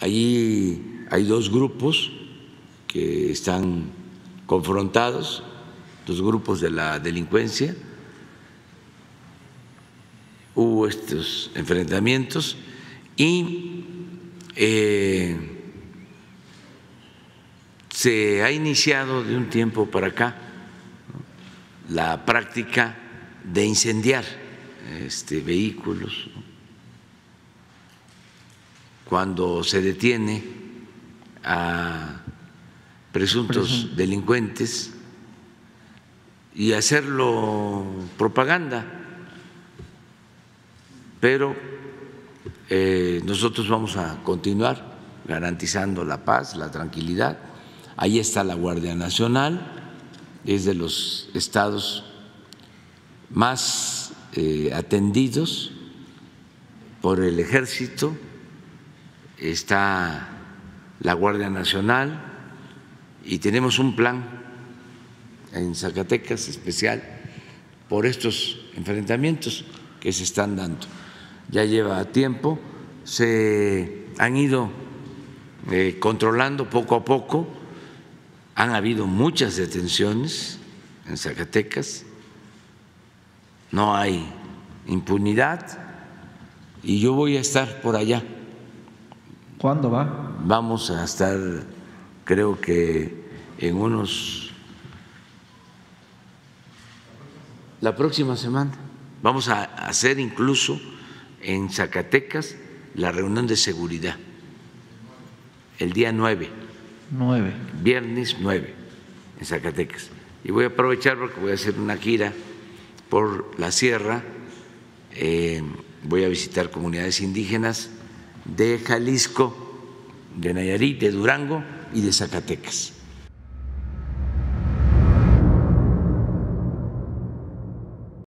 Allí hay dos grupos que están confrontados, dos grupos de la delincuencia. Hubo estos enfrentamientos y eh, se ha iniciado de un tiempo para acá la práctica de incendiar este, vehículos cuando se detiene a presuntos delincuentes y hacerlo propaganda. Pero eh, nosotros vamos a continuar garantizando la paz, la tranquilidad. Ahí está la Guardia Nacional, es de los estados más eh, atendidos por el ejército está la Guardia Nacional y tenemos un plan en Zacatecas especial por estos enfrentamientos que se están dando. Ya lleva tiempo, se han ido eh, controlando poco a poco, han habido muchas detenciones en Zacatecas, no hay impunidad y yo voy a estar por allá ¿Cuándo va? Vamos a estar, creo que en unos... La próxima semana vamos a hacer incluso en Zacatecas la reunión de seguridad, el día 9. 9. Viernes 9, en Zacatecas. Y voy a aprovechar porque voy a hacer una gira por la sierra, eh, voy a visitar comunidades indígenas de Jalisco, de Nayarit, de Durango y de Zacatecas.